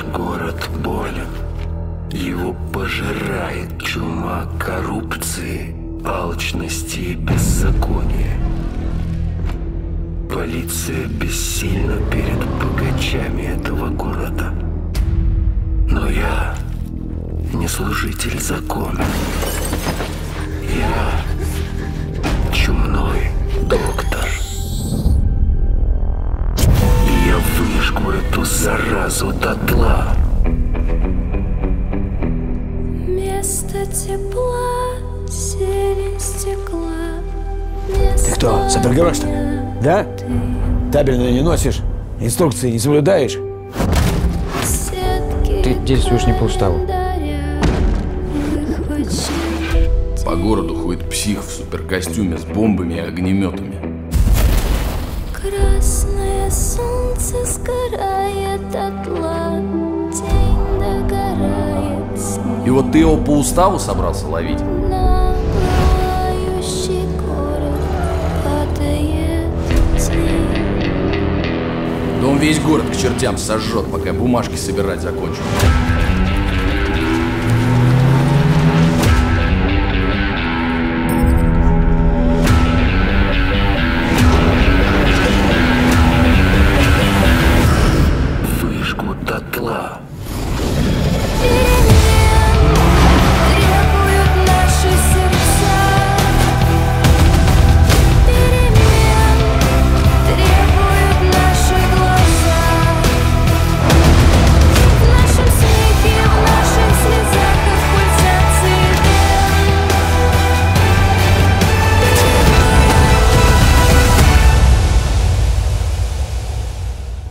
Наш город болен. Его пожирает чума коррупции, алчности и беззакония. Полиция бессильна перед богачами этого города. Но я не служитель закона. Я я выжгу эту заразу дотла. Место тепла, зелень стекла. Ты кто, супергерой, что ли? Да? Табельное не носишь? Инструкции не соблюдаешь? Ты действуешь не по уставу. По городу ходит псих в суперкостюме с бомбами и огнеметами. Красное солнце И вот ты его по уставу собрался ловить? Да он весь город к чертям сожжет, пока бумажки собирать закончу.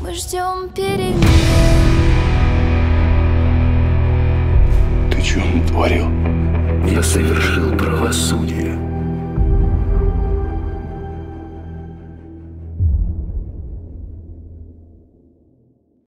Мы ждем перемен Ты что натворил? Я совершил правосудие.